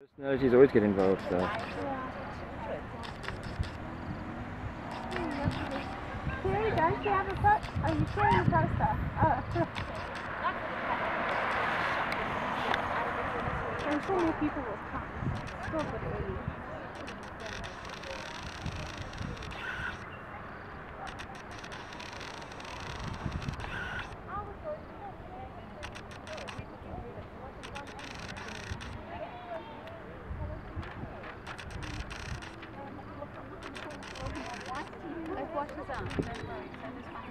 Personalities always get involved though. Here we go. Do you have a foot? Are you sharing the poster? Oh. I'm sure more people will come. what is that?